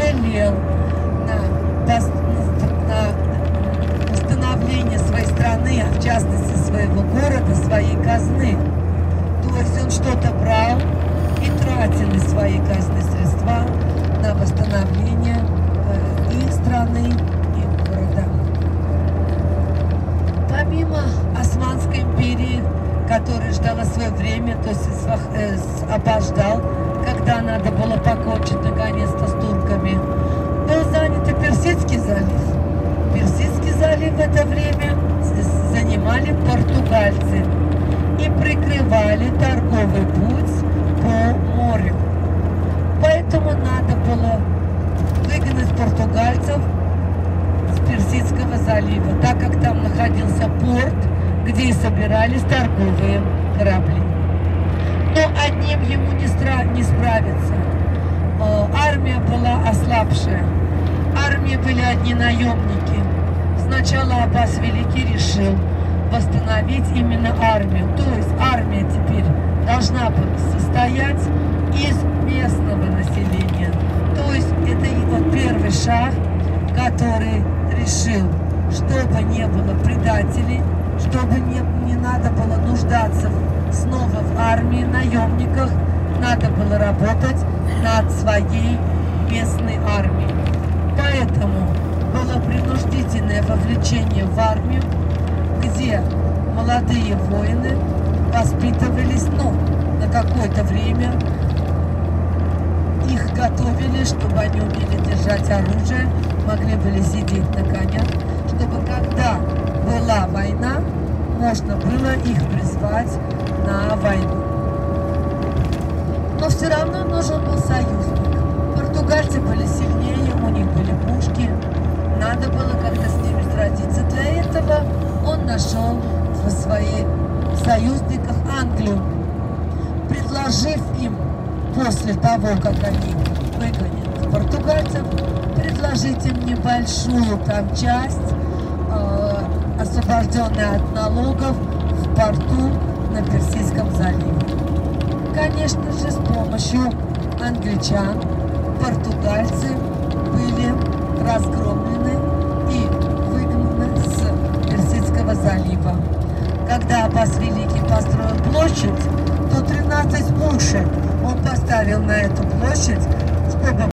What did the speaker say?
пожалел на, на восстановление своей страны, а в частности своего города, своей казны. То есть он что-то брал и тратил из своей казны средства на восстановление э, и страны, и города. Помимо Османской империи, которая ждала свое время, то есть э, опождал, когда надо было покончить Залив в это время занимали португальцы и прикрывали торговый путь по морю. Поэтому надо было выгнать португальцев с Персидского залива, так как там находился порт, где и собирались торговые корабли. Но одним ему не, стра... не справиться. Э, армия была ослабшая. Армии были одни наемники. Сначала Аббас Великий решил восстановить именно армию. То есть армия теперь должна состоять из местного населения. То есть это его первый шаг, который решил, чтобы не было предателей, чтобы не, не надо было нуждаться снова в армии, наемниках, надо было работать над своей местной армией. Поэтому принудительное вовлечение в армию, где молодые воины воспитывались, ну, на какое-то время, их готовили, чтобы они умели держать оружие, могли были сидеть на конях, чтобы когда была война, можно было их призвать на войну. Но все равно нужен нашел в своих союзниках Англию, предложив им после того, как они выгонят португальцев, предложить им небольшую там часть, э, освобожденная от налогов в порту на Персидском заливе. Конечно же, с помощью англичан португальцы были разгромлены и выгнаны с Персидского залива. Аббас Великий построил площадь, то 13 пушек он поставил на эту площадь, чтобы